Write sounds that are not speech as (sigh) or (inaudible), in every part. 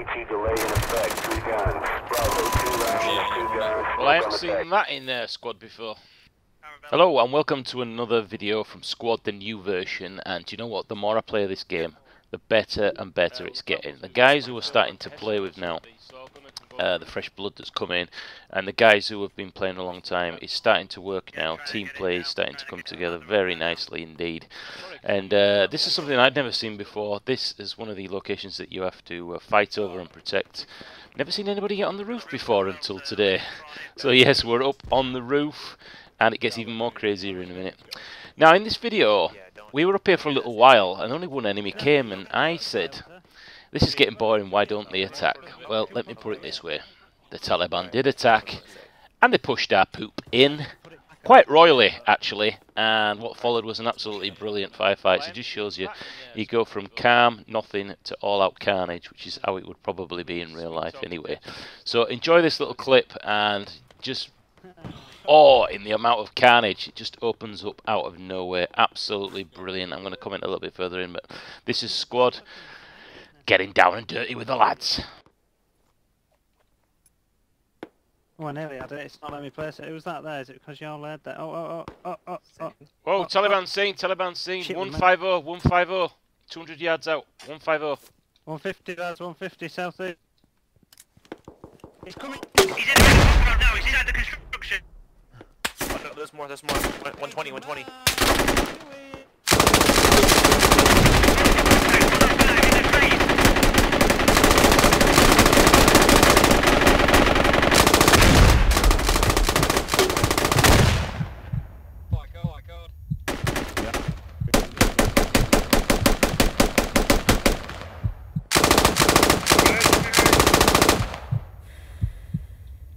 BT delay in effect. Three guns. Bravo, two rounds, two guns. Well, I haven't seen effect. that in uh, Squad before. Hello and welcome to another video from Squad, the new version. And do you know what? The more I play this game, the better and better it's getting. The guys who are starting to play with now, uh, the fresh blood that's come in, and the guys who have been playing a long time, is starting to work now. Team play is starting to come together very nicely indeed. And uh, this is something I'd never seen before. This is one of the locations that you have to uh, fight over and protect. Never seen anybody get on the roof before until today. So yes, we're up on the roof, and it gets even more crazier in a minute. Now in this video, we were up here for a little while, and only one enemy came, and I said, this is getting boring, why don't they attack? Well, let me put it this way. The Taliban did attack, and they pushed our poop in. Quite royally, actually, and what followed was an absolutely brilliant firefight. So it just shows you, you go from calm, nothing, to all-out carnage, which is how it would probably be in real life anyway. So enjoy this little clip, and just awe in the amount of carnage. It just opens up out of nowhere. Absolutely brilliant. I'm going to comment a little bit further in, but this is Squad getting down and dirty with the lads. Oh, I nearly had it. It's not letting me place it. Who was that there? Is it because y'all led that? Oh, oh, oh, oh, oh, oh. Whoa, Oh, oh. Taliban seen, Taliban seen. Shit, 150, 150. 200 yards out. 150. 150, that's 150 south east. He's coming! He's in the right now, he's inside the construction. More, there's more. One- 120, 120.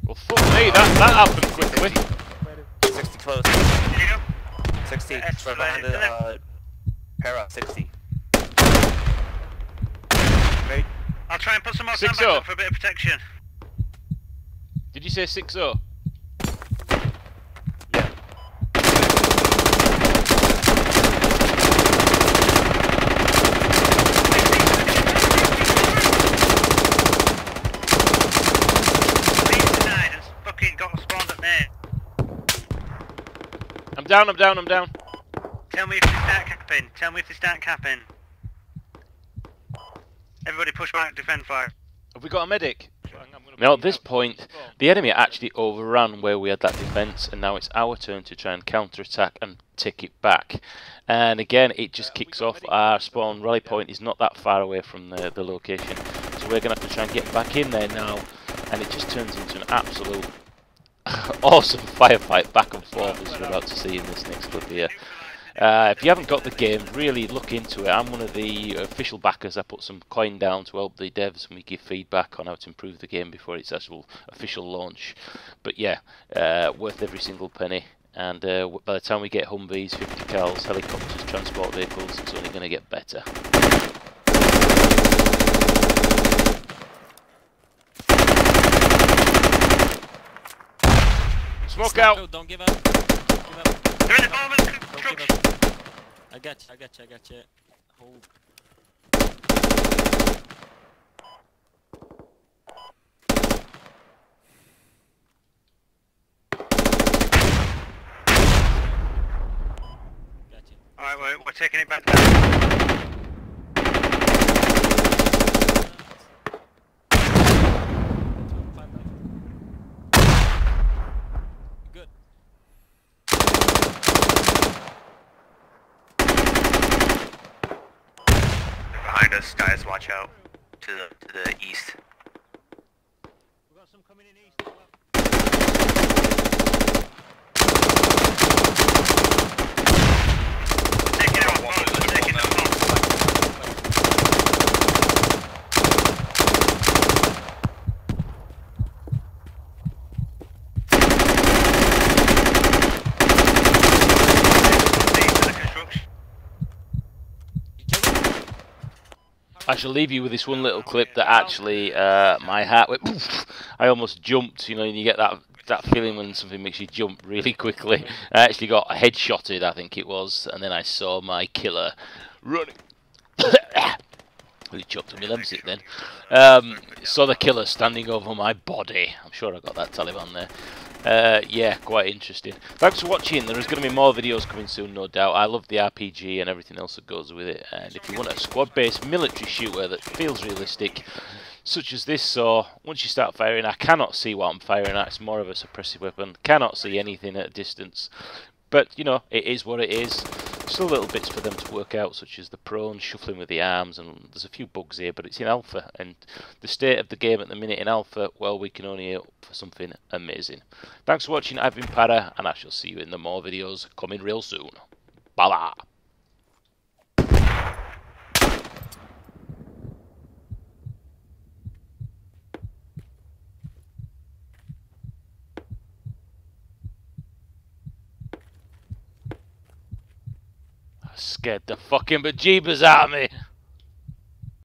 Well, fuck me, that, that happened quickly. 60 close. 60. Right behind the, uh, para, 60. Very I'll try and put some more Six sandbags oh. up for a bit of protection. Did you say 6-0? Yeah. He's denied and fucking got spawned at me. I'm down, I'm down, I'm down. Tell me if they start capping. Tell me if they start capping. Everybody push back, defend fire. Have we got a medic? Now at this point, the enemy actually overran where we had that defence, and now it's our turn to try and counter-attack and take it back. And again, it just kicks off. Our spawn rally point is not that far away from the, the location, so we're going to have to try and get back in there now. And it just turns into an absolute (laughs) awesome firefight back and forth as we're about to see in this next clip here. Uh, if you haven't got the game, really look into it. I'm one of the official backers. I put some coin down to help the devs and we give feedback on how to improve the game before its actual official launch. But yeah, uh, worth every single penny. And uh, by the time we get Humvees, 50 cals, helicopters, transport vehicles, it's only going to get better. Smoke out! Don't give up. Don't give up. They're in the bottom of the Don't give construction. up. I got you. I got you. I got you. Hold. Got you. Alright, we're, we're taking it back down. Us, guys, watch out. To the, to the east. We've got some coming in east as well. Taking it off, bombs, we're taking them off. Into the construction. You killed him? I shall leave you with this one little clip that actually uh, my heart went. "Oof." I almost jumped. You know, and you get that that feeling when something makes you jump really quickly. I actually got headshotted, I think it was, and then I saw my killer running (coughs) Really on my lips it then. Um, saw the killer standing over my body. I'm sure I got that Taliban there. Uh, yeah, quite interesting. Thanks for watching. There is going to be more videos coming soon, no doubt. I love the RPG and everything else that goes with it. And if you want a squad-based military shooter that feels realistic, such as this, so once you start firing, I cannot see what I'm firing at. It's more of a suppressive weapon. Cannot see anything at a distance. But, you know, it is what it is. Still little bits for them to work out, such as the prone, shuffling with the arms, and there's a few bugs here, but it's in alpha, and the state of the game at the minute in alpha, well, we can only hope for something amazing. Thanks for watching, I've been Para, and I shall see you in the more videos coming real soon. Bye-bye. Scared the fucking bejeebers out of me.